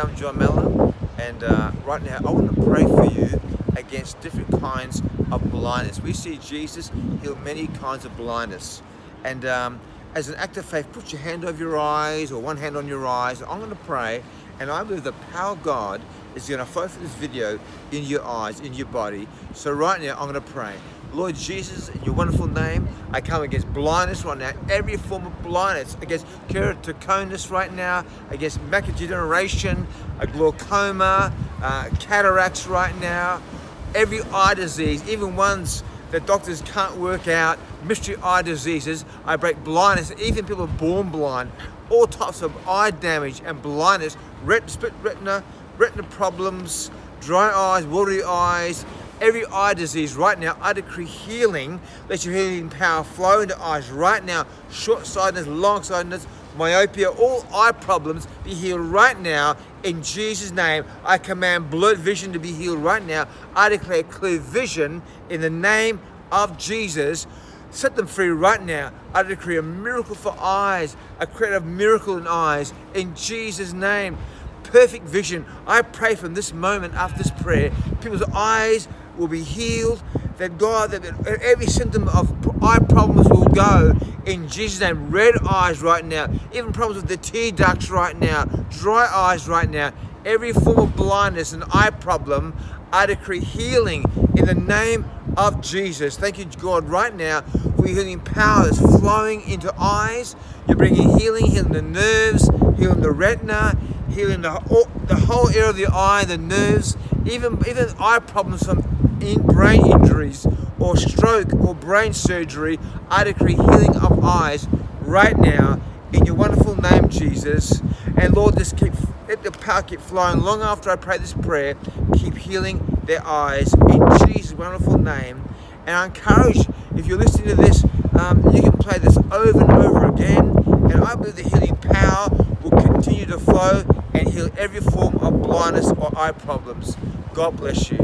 I'm John Mellor, and uh, right now I want to pray for you against different kinds of blindness. We see Jesus heal many kinds of blindness, and um, as an act of faith, put your hand over your eyes or one hand on your eyes. I'm going to pray, and I believe the power of God is going to flow through this video in your eyes, in your body. So right now, I'm going to pray. Lord Jesus, in your wonderful name, I come against blindness right now, every form of blindness, against keratoconus right now, against macular degeneration, a glaucoma, uh, cataracts right now, every eye disease, even ones that doctors can't work out, mystery eye diseases, I break blindness, even people born blind, all types of eye damage and blindness, ret split retina, retina problems, dry eyes, watery eyes, every eye disease right now, I decree healing. Let your healing power flow into eyes right now. Short-sightedness, long-sightedness, myopia, all eye problems be healed right now in Jesus' name. I command blurred vision to be healed right now. I declare clear vision in the name of Jesus. Set them free right now. I decree a miracle for eyes, a creative miracle in eyes in Jesus' name perfect vision. I pray from this moment after this prayer, people's eyes will be healed, that God, that every symptom of eye problems will go in Jesus' name. Red eyes right now, even problems with the tear ducts right now, dry eyes right now, every form of blindness and eye problem, I decree healing in the name of Jesus. Thank you, God, right now for your healing power that's flowing into eyes. You're bringing healing, healing the nerves, healing the retina, healing the, the whole area of the eye, the nerves, even, even eye problems from in brain injuries or stroke or brain surgery. I decree healing of eyes right now in your wonderful name, Jesus. And Lord, just keep let the power keep flowing long after I pray this prayer. Keep healing their eyes in Jesus' wonderful name. And I encourage, if you're listening to this, um, you can play this over and over again. And I believe the healing power will continue to flow and heal every form of blindness or eye problems. God bless you.